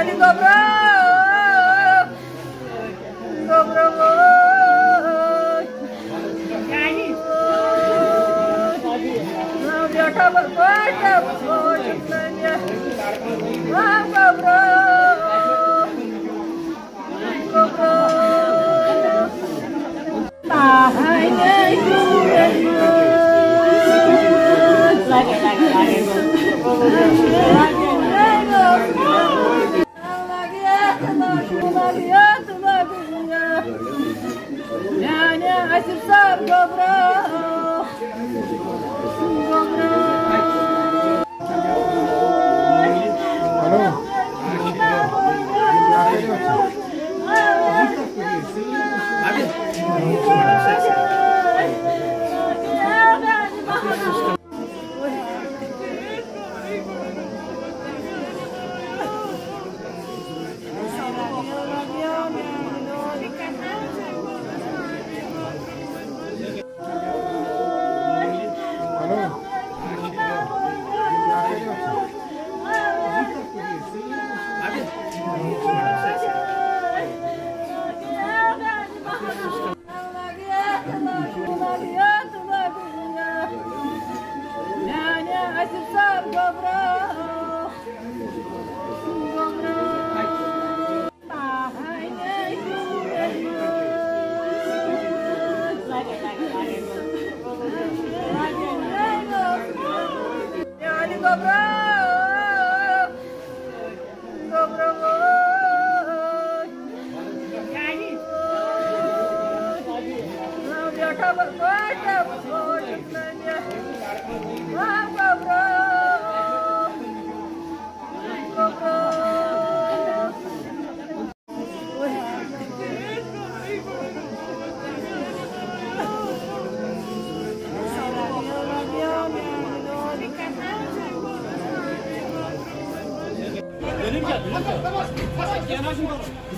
Ali dobro! Dobro Não, minha cama, vai, cama, vai, Mestre Sá.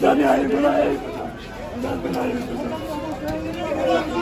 Замяли, блядь! Замяли, блядь!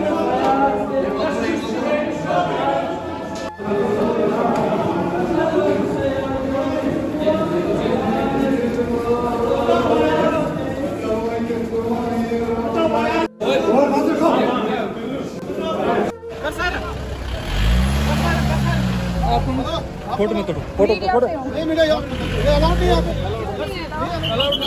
Photo में photo photo photo मिलेगा allowed नहीं है